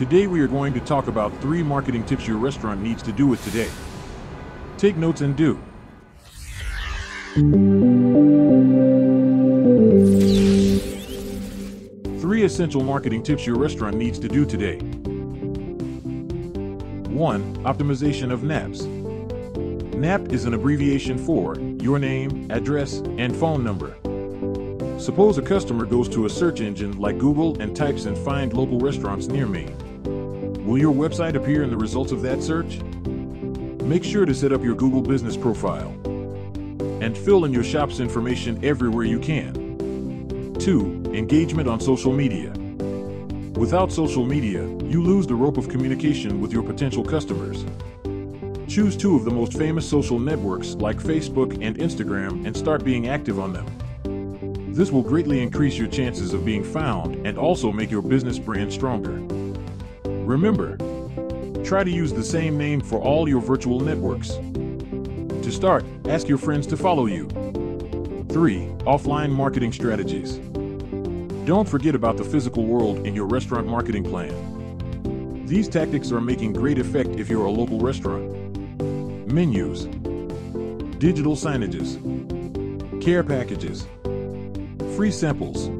Today we are going to talk about three marketing tips your restaurant needs to do with today. Take notes and do. Three essential marketing tips your restaurant needs to do today. 1. Optimization of NAPs. NAP is an abbreviation for your name, address, and phone number. Suppose a customer goes to a search engine like Google and types in find local restaurants near me. Will your website appear in the results of that search? Make sure to set up your Google business profile and fill in your shop's information everywhere you can. 2. Engagement on social media. Without social media, you lose the rope of communication with your potential customers. Choose two of the most famous social networks like Facebook and Instagram and start being active on them. This will greatly increase your chances of being found and also make your business brand stronger. Remember, try to use the same name for all your virtual networks. To start, ask your friends to follow you. 3. Offline marketing strategies. Don't forget about the physical world in your restaurant marketing plan. These tactics are making great effect if you're a local restaurant. Menus, digital signages, care packages, free samples,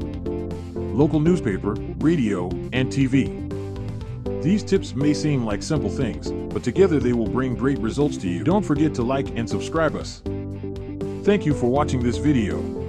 local newspaper, radio, and TV. These tips may seem like simple things, but together they will bring great results to you. Don't forget to like and subscribe us. Thank you for watching this video.